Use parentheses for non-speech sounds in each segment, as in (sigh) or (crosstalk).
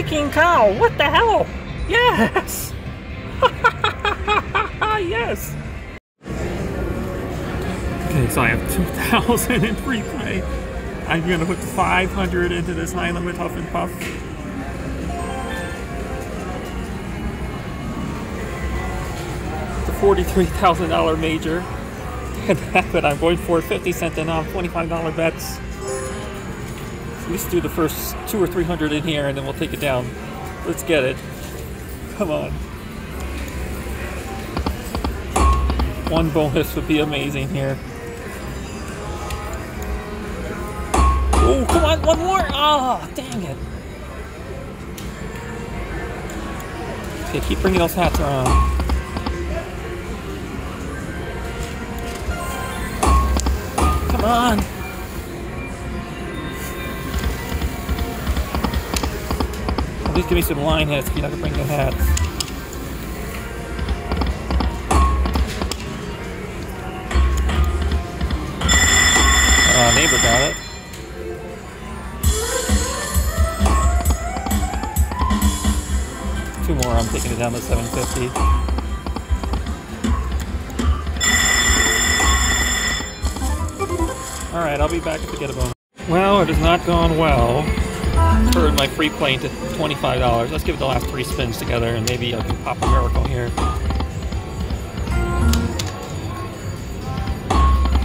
freaking cow! What the hell? Yes! (laughs) yes! Okay, so I have 2,000 in free play. I'm gonna put 500 into this high limit Huff and Puff. The $43,000 major. And (laughs) that I'm going for 50 cent and now $25 bets. Let's do the first two or 300 in here and then we'll take it down. Let's get it. Come on. One bonus would be amazing here. Oh, come on, one more! Ah, oh, dang it. Okay, keep bringing those hats around. Come on! At least give me some line hits if you never bring the hats. Uh, neighbor got it. Two more, I'm taking it down to 750. Alright, I'll be back if we get a bonus. Well, it has not gone well. Turned my free play to $25. Let's give it the last three spins together and maybe I can pop a miracle here.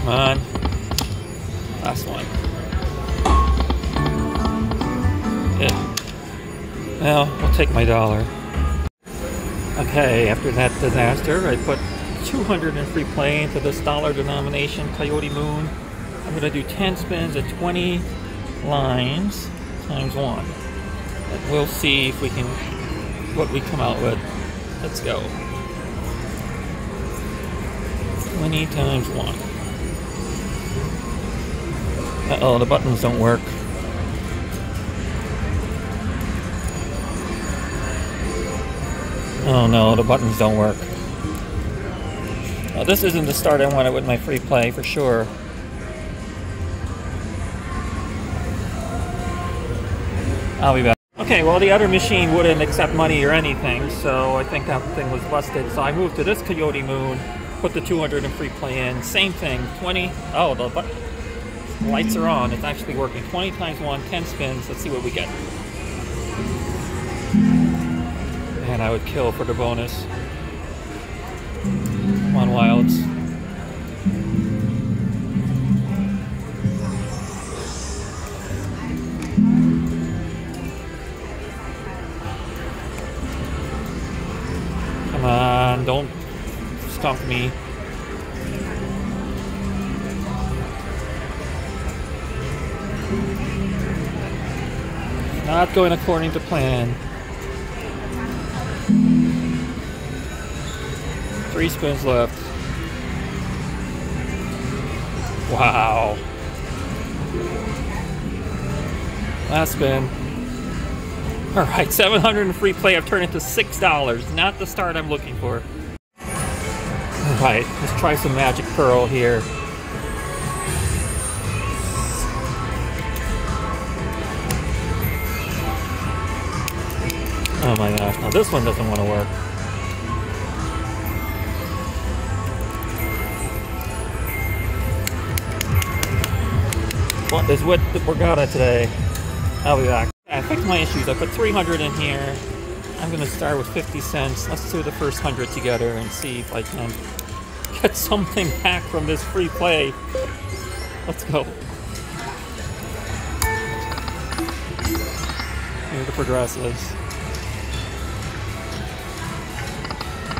Come on. Last one. Yeah. Well, we'll take my dollar. Okay, after that disaster, I put 200 in free play into this dollar denomination Coyote Moon. I'm going to do 10 spins at 20 lines times 1. And we'll see if we can, what we come out with. Let's go. 20 times 1. Uh-oh, the buttons don't work. Oh no, the buttons don't work. This isn't the start I wanted with my free play, for sure. I'll be back. Okay, well the other machine wouldn't accept money or anything, so I think that thing was busted. So I moved to this Coyote Moon, put the 200 in free play in, same thing, 20, oh, the lights are on. It's actually working. 20 times 1, 10 spins. Let's see what we get. Man, I would kill for the bonus. Come on, stomp me. Not going according to plan. Three spins left. Wow. Last spin. Alright, 700 in free play. I've turned it to $6. Not the start I'm looking for. Alright, let's try some Magic Pearl here. Oh my gosh, now this one doesn't want to work. What is with the Borgata today? I'll be back. I fixed my issues. I put 300 in here. I'm to start with 50 cents. Let's do the first 100 together and see if I can get something back from this free play. Let's go. Here the progressives.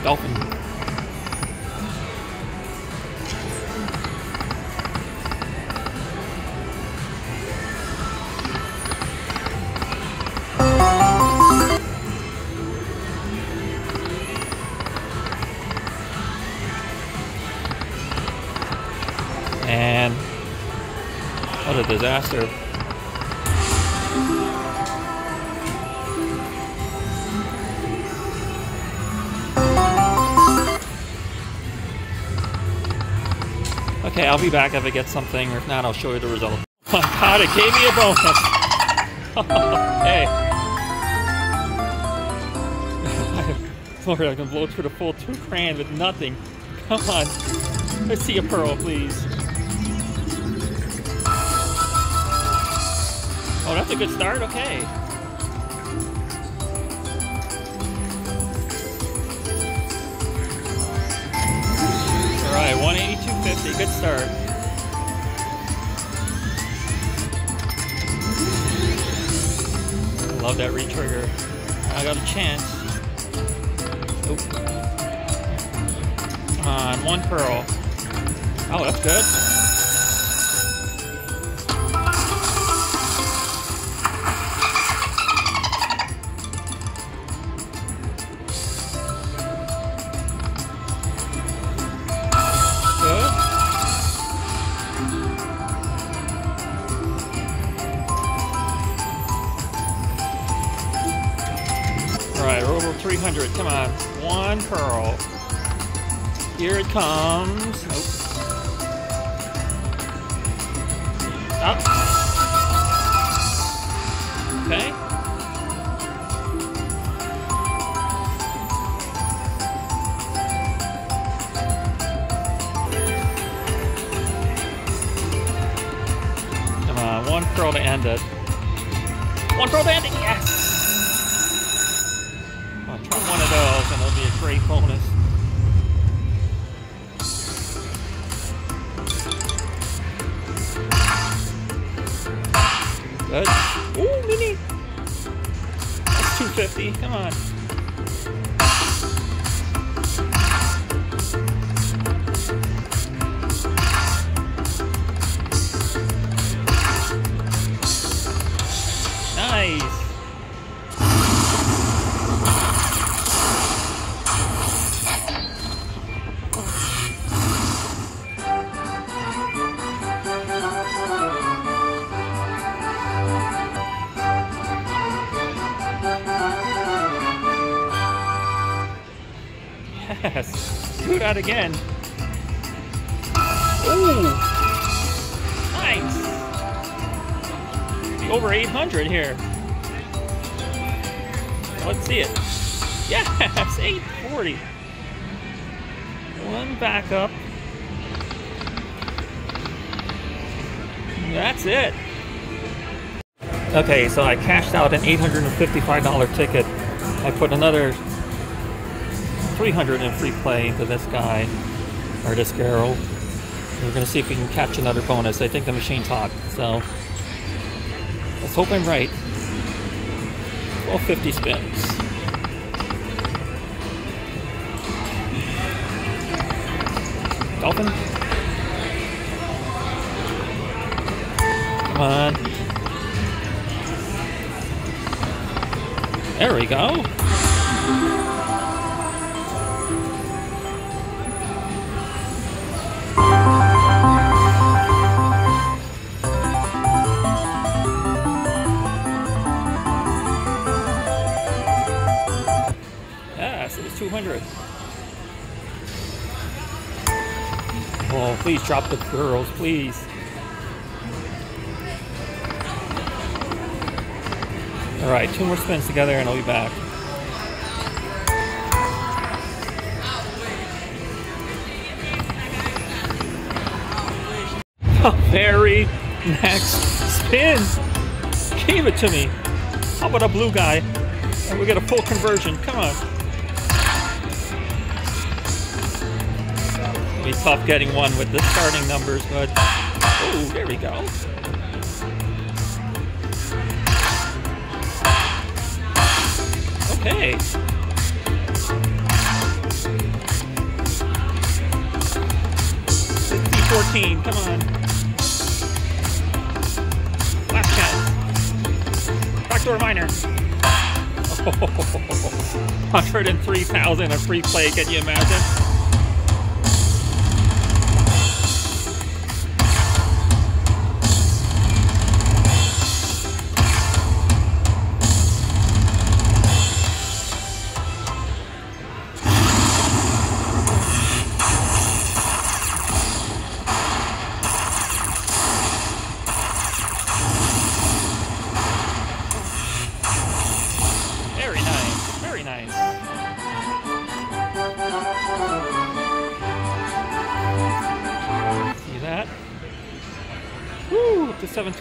Dolphin. Disaster. Okay, I'll be back if I get something, or if not, I'll show you the result. Oh (laughs) my god, it gave me a bonus! (laughs) hey. (laughs) Lord, I can blow through the full two grand with nothing. Come on. Let's see a pearl, please. Oh, that's a good start. Okay. All right, 182.50. Good start. Love that retrigger. I got a chance. Oop. On, one pearl. Oh, that's. Good. Over 300. Come on, one pearl. Here it comes. Nope. Up. Okay. Come on, one pearl to end it. One pearl to end it, one of those and it'll be a great bonus. Good. Ooh, mini! That's 250, come on. Yes. Do that again. Ooh. Nice. Over 800 here. Let's see it. Yes, 840. One back up. That's it. Okay, so I cashed out an $855 ticket. I put another 300 in free play into this guy, or this girl. We're gonna see if we can catch another bonus. I think the machine's hot, so let's hope I'm right. 1250 spins. Dolphin? Come on. There we go. Please drop the girls, please. All right, two more spins together and I'll be back. (laughs) The very next spin gave it to me. How about a blue guy? And we get a full conversion. Come on. Be tough getting one with the starting numbers, but oh, there we go. Okay. Fourteen. Come on. Last chance. Backdoor miner. 103,000 (laughs) a free play, can you imagine?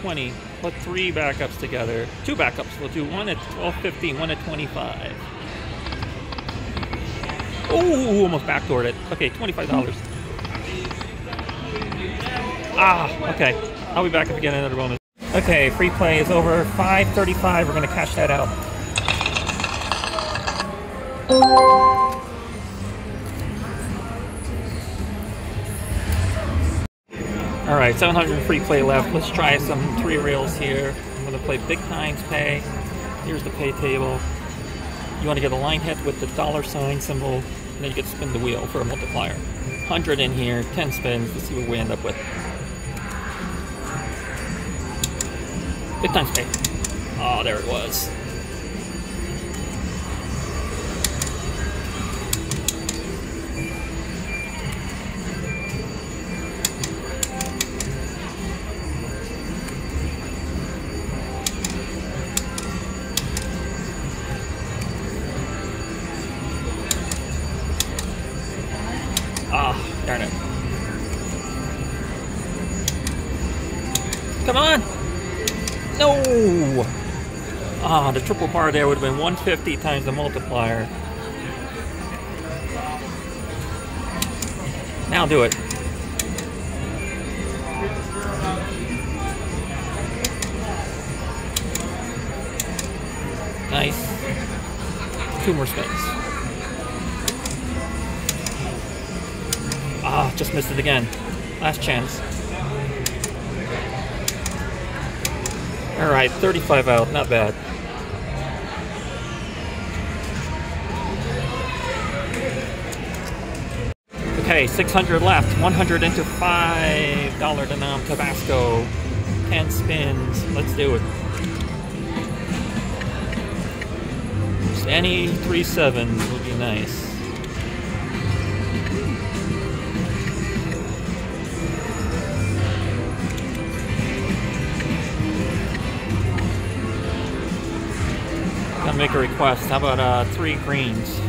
20. Put three backups together. Two backups. We'll do one at 12.15, one at 25. Oh, almost backdoored it. Okay, $25. Ah, okay. I'll be back up again in another moment. Okay, free play is over. 5.35, we're going to cash that out. All right, 700 free play left. Let's try some three reels here. I'm gonna play big times pay. Here's the pay table. You wanna get a line hit with the dollar sign symbol, and then you get to spin the wheel for a multiplier. 100 in here, 10 spins. Let's see what we end up with. Big times pay. Oh, there it was. No! Ah, the triple bar there would have been 150 times the multiplier. Now do it. Nice. Two more spins. Ah, just missed it again. Last chance. Alright, 35 out, not bad. Okay, 600 left. 100 into $5 denom Tabasco. 10 spins. Let's do it. Just any three sevens would be nice. Make a request. How about uh, three greens?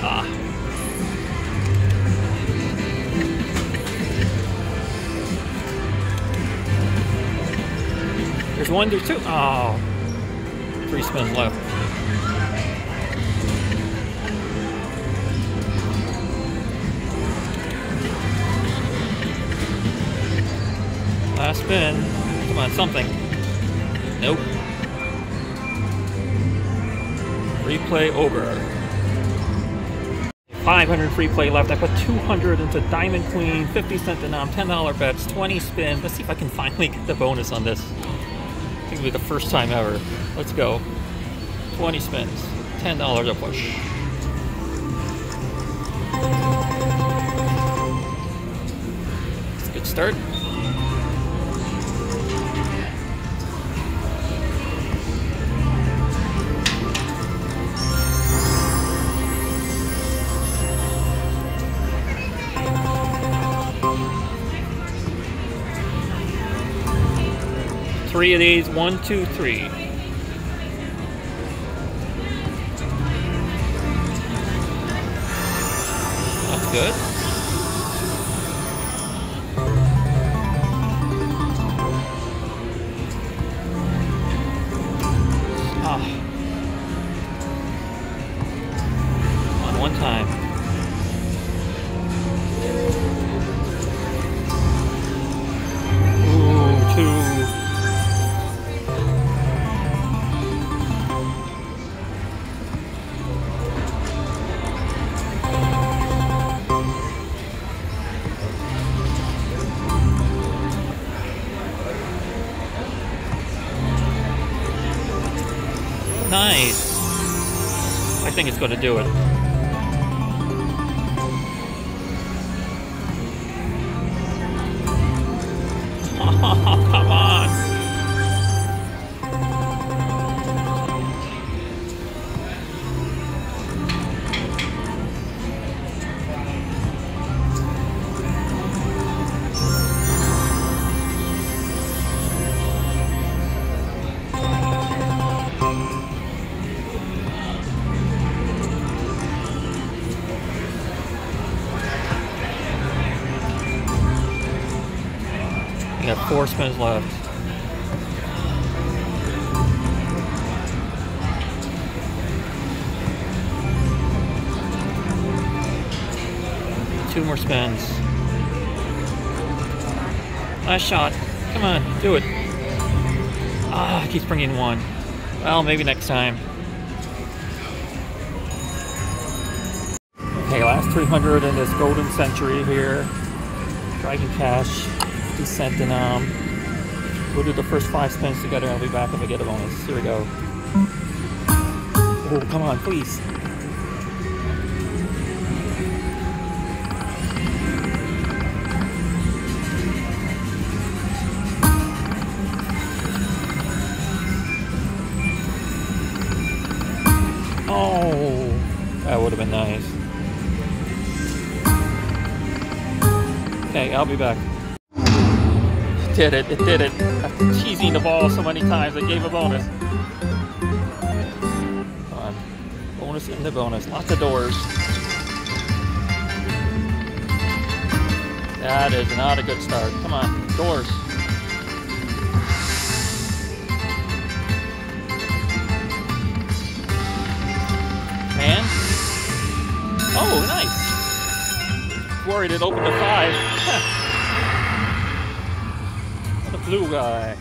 Ah. There's one, there's two. Oh. Three spins left. Spin. Come on, something. Nope. Replay over. 500 free play left. I put 200 into Diamond Queen, 50 cent denom, $10 bets, 20 spins. Let's see if I can finally get the bonus on this. I think it'll be the first time ever. Let's go. 20 spins, $10 a push. Good start. Three of these, one, two, three. That's good. Nice. I think it's going to do it. Four spins left. Two more spins. Last shot. Come on, do it. Ah, keeps bringing one. Well, maybe next time. Okay, last 300 in this golden century here. Dragon Cash, 50 cent denom. Um, we'll do the first five spins together and I'll be back if I get a bonus. Here we go. Oh, come on, please. Oh, that would have been nice. Okay, I'll be back. It did it, it did it. After teasing the ball so many times, I gave a bonus. Bonus in the bonus. Lots of doors. That is not a good start. Come on, doors. Man. Oh, nice. Worried it opened to five. (laughs) blue guy.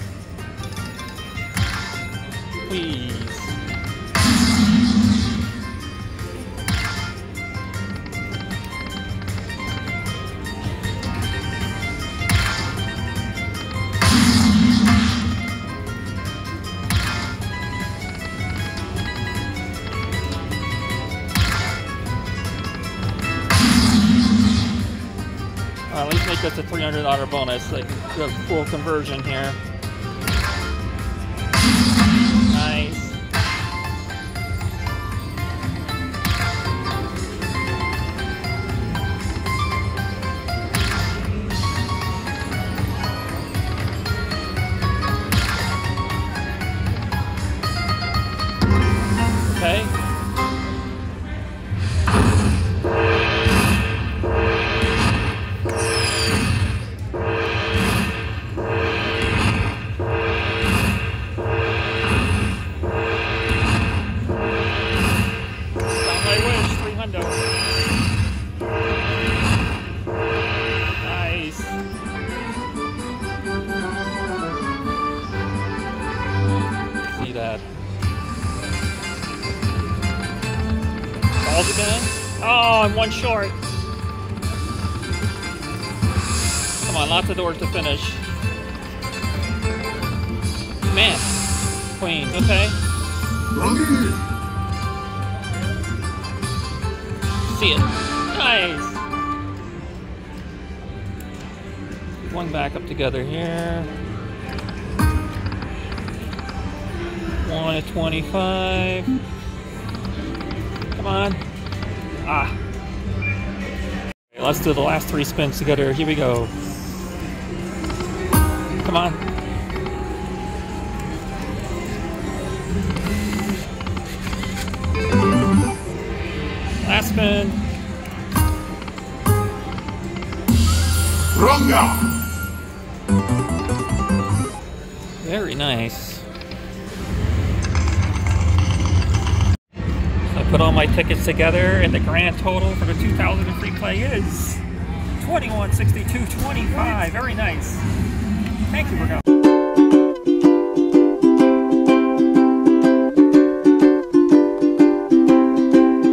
Please. This a $300 bonus. Like, a full conversion here. Oh, I'm one short. Come on, lots of doors to finish. Man. Queen, okay. See it. Nice. One back up together here. One at 25. Come on. Ah. Let's do the last three spins together. Here we go. Come on. Last spin. Runga! Very nice. Put all my tickets together, and the grand total for the 2000 in free play is 2162.25. Very nice. Thank you, Virgo.